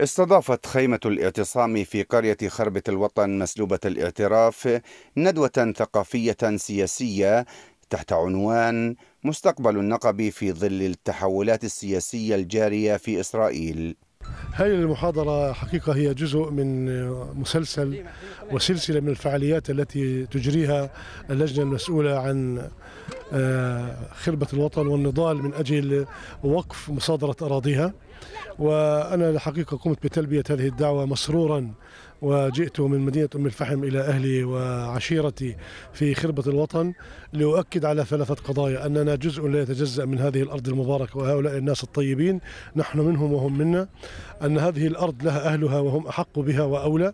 استضافت خيمة الاعتصام في قرية خربة الوطن مسلوبة الاعتراف ندوة ثقافية سياسية تحت عنوان مستقبل النقب في ظل التحولات السياسية الجارية في إسرائيل. هذه المحاضرة حقيقة هي جزء من مسلسل وسلسلة من الفعاليات التي تجريها اللجنة المسؤولة عن خربة الوطن والنضال من أجل وقف مصادرة أراضيها. وأنا الحقيقة قمت بتلبية هذه الدعوة مسرورا وجئت من مدينة أم الفحم إلى أهلي وعشيرتي في خربة الوطن لأؤكد على ثلاثة قضايا. أننا جزء لا يتجزأ من هذه الأرض المباركة وهؤلاء الناس الطيبين نحن منهم وهم منا. أن هذه الأرض لها أهلها وهم أحق بها وأولى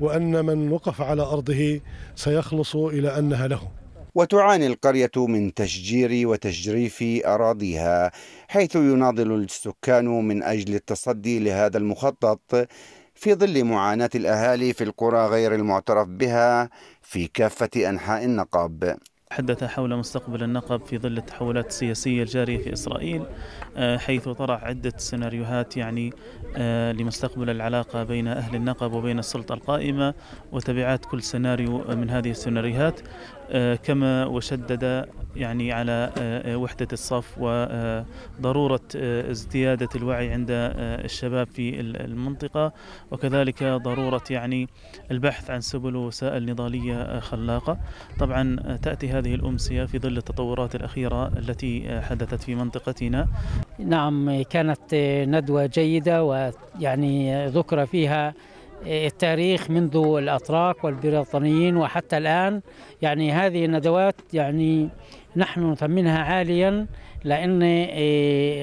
وأن من وقف على أرضه سيخلص إلى أنها له. وتعاني القرية من تشجير وتجريف أراضيها حيث يناضل السكان من أجل التصدي لهذا المخطط في ظل معاناة الأهالي في القرى غير المعترف بها في كافة أنحاء النقب تحدث حول مستقبل النقب في ظل التحولات السياسية الجارية في إسرائيل آه، حيث طرح عدة سيناريوهات يعني آه، لمستقبل العلاقة بين أهل النقب وبين السلطة القائمة وتبعات كل سيناريو من هذه السيناريوهات. كما وشدد يعني على وحدة الصف وضرورة ازديادة الوعي عند الشباب في المنطقة. وكذلك ضرورة يعني البحث عن سبل وسائل نضالية خلاقة. طبعا تأتي هذه الأمسية في ظل التطورات الأخيرة التي حدثت في منطقتنا. نعم كانت ندوة جيدة ويعني ذكر فيها التاريخ منذ الأتراك والبريطانيين وحتى الآن. يعني هذه الندوات يعني نحن نثمنها عاليا لأن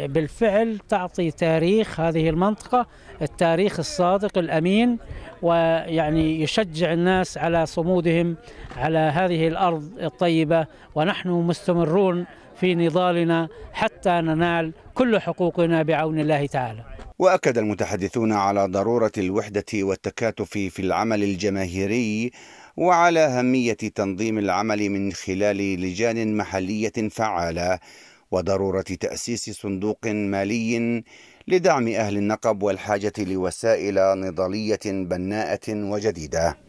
بالفعل تعطي تاريخ هذه المنطقة التاريخ الصادق الأمين ويعني يشجع الناس على صمودهم على هذه الأرض الطيبة. ونحن مستمرون في نضالنا حتى ننال كل حقوقنا بعون الله تعالى. وأكد المتحدثون على ضرورة الوحدة والتكاتف في العمل الجماهيري وعلى أهمية تنظيم العمل من خلال لجان محلية فعالة وضرورة تأسيس صندوق مالي لدعم أهل النقب والحاجة لوسائل نضالية بناءة وجديدة.